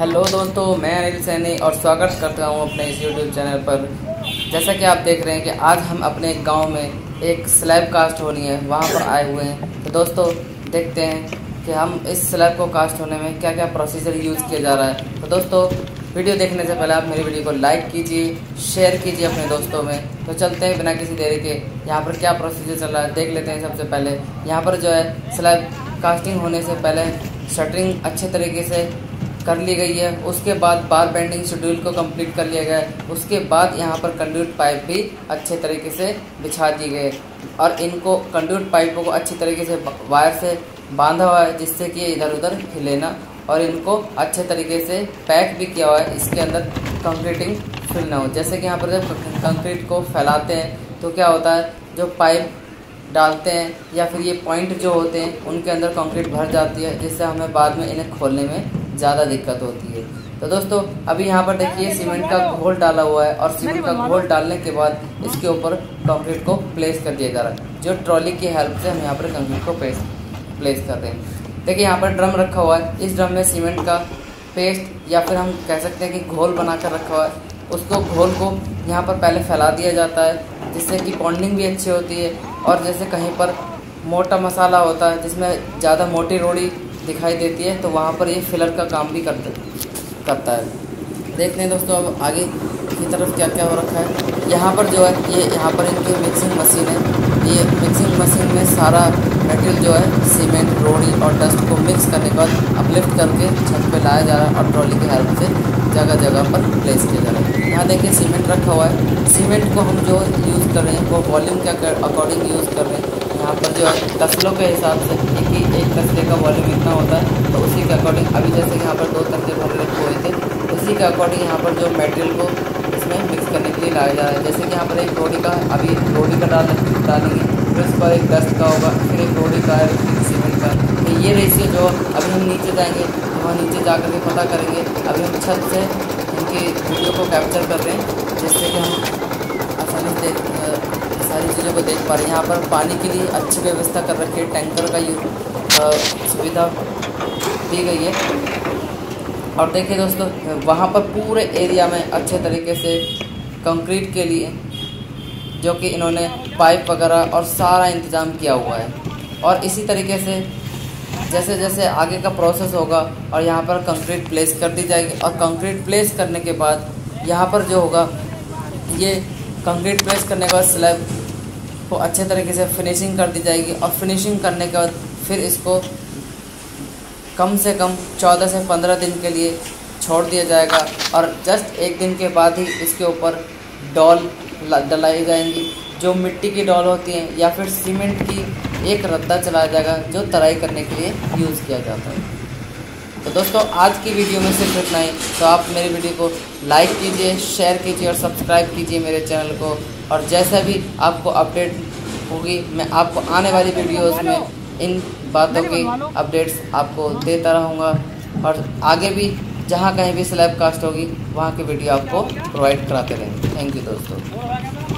Hello दोस्तों, मैं अनिल सैनी और स्वागत करता हूँ अपने इस यूट्यूब चैनल पर। जैसा कि आप देख रहे हैं कि आज हम अपने गाँव में एक स्लैब कास्ट होनी है, वहाँ पर आए हुए हैं। तो दोस्तों, देखते हैं कि हम इस स्लैब को कास्ट होने में क्या क्या प्रोसीजर यूज़ किया जा रहा है। तो दोस्तों, वीडियो देखने से पहले आप मेरी वीडियो को लाइक कीजिए शेयर कीजिए अपने दोस्तों में। तो चलते हैं बिना किसी देरी के, यहाँ पर क्या प्रोसीजर चल रहा है, देख लेते हैं सबसे पहले। यहाँ पर जो है स्लैब कास्टिंग होने से पहले शटरिंग अच्छे तरीके से कर ली गई है। उसके बाद बार बेंडिंग शेड्यूल को कंप्लीट कर लिया गया है। उसके बाद यहाँ पर कंड्यूट पाइप भी अच्छे तरीके से बिछा दिए गए और इनको कंड्यूट पाइपों को अच्छी तरीके से वायर से बांधा हुआ है, जिससे कि इधर उधर हिले ना। और इनको अच्छे तरीके से पैक भी किया हुआ है। इसके अंदर कंक्रीटिंग फिल ना हो। जैसे कि यहाँ पर जब कंक्रीट को फैलाते हैं तो क्या होता है? जो पाइप डालते हैं या फिर ये पॉइंट जो होते हैं, उनके अंदर कंक्रीट भर जाती है, जिससे हमें बाद में इन्हें खोलने में ज़्यादा दिक्कत होती है। तो दोस्तों अभी यहाँ पर देखिए सीमेंट का घोल डाला हुआ है और सीमेंट का घोल डालने के बाद इसके ऊपर कंक्रीट को प्लेस कर दिया जा रहा है। जो ट्रॉली की हेल्प से हम यहाँ पर कंक्रीट को प्लेस प्लेस कर रहे हैं। देखिए यहाँ पर ड्रम रखा हुआ है। इस ड्रम में सीमेंट का पेस्ट या फिर हम कह सकते हैं कि घोल बना कर रखा हुआ है। उसको घोल को यहाँ पर पहले फैला दिया जाता है जिससे कि बॉन्डिंग भी अच्छी होती है। और जैसे कहीं पर मोटा मसाला होता है जिसमें ज़्यादा मोटी रोड़ी दिखाई देती है तो वहाँ पर ये फिलर का काम भी करते, करता है। देखते हैं दोस्तों, अब आगे की तरफ़ क्या क्या हो रखा है। यहाँ पर जो है, ये यहाँ पर इनकी मिक्सिंग मशीन है। ये मिक्सिंग मशीन में सारा मेटेरियल जो है सीमेंट रोड़ी और डस्ट को मिक्स करने के बाद अपलिफ्ट करके छत पे लाया जा रहा है और ट्रॉली की हेल्प से जगह जगह पर प्लेस किया जा रहा है। यहाँ देखिए सीमेंट रखा हुआ है। सीमेंट को हम जो यूज़ कर रहे हैं, वो वॉल्यूम के अकॉर्डिंग यूज़ कर रहे हैं। यहाँ पर जो है तसलों के हिसाब से एक ही का वॉल्यूम इतना होता है तो उसी के अकॉर्डिंग अभी जैसे कि यहाँ पर दो भर रखे हुए थे, उसी के अकॉर्डिंग यहाँ पर जो मटेरियल को इसमें मिक्स करने के लिए लाया जा रहा है। जैसे कि यहाँ पर एक रोडी का, अभी रोडी का डाल, डालेंगे, फिर उस पर एक डस्ट का होगा, फिर एक रोडी का फिर सीमेंट का। तो ये रेशियो जो अभी हम नीचे जाएँगे, वहाँ नीचे जा कर के पता करेंगे, अभी हम छत से इनकी वीडियो को कैप्चर कर रहे हैं, जिससे कि हम आसानी से सारी चीज़ों को देख पा रहे हैं। यहाँ पर पानी के लिए अच्छी व्यवस्था कर रखी है, टैंकर का सुविधा दी गई है। और देखिए दोस्तों, वहाँ पर पूरे एरिया में अच्छे तरीके से कंक्रीट के लिए जो कि इन्होंने पाइप वगैरह और सारा इंतज़ाम किया हुआ है। और इसी तरीके से जैसे जैसे आगे का प्रोसेस होगा और यहाँ पर कंक्रीट प्लेस कर दी जाएगी। और कंक्रीट प्लेस करने के बाद यहाँ पर जो होगा, ये कंक्रीट प्लेस करने के बाद स्लैब को अच्छे तरीके से फिनिशिंग कर दी जाएगी। और फिनिशिंग करने के बाद फिर इसको कम से कम चौदह से पंद्रह दिन के लिए छोड़ दिया जाएगा और जस्ट एक दिन के बाद ही इसके ऊपर डॉल डलाई जाएँगी। जो मिट्टी की डॉल होती हैं या फिर सीमेंट की एक रद्दा चलाया जाएगा जो तराई करने के लिए यूज़ किया जाता है। तो दोस्तों, आज की वीडियो में सिर्फ़ इतना ही। तो आप मेरी वीडियो को लाइक कीजिए, शेयर कीजिए और सब्सक्राइब कीजिए मेरे चैनल को। और जैसा भी आपको अपडेट होगी, मैं आपको आने वाली वीडियोस में इन बातों की अपडेट्स आपको देता रहूँगा और आगे भी जहाँ कहीं भी स्लैब कास्ट होगी वहाँ की वीडियो आपको प्रोवाइड कराते रहेंगे। थैंक यू दोस्तों।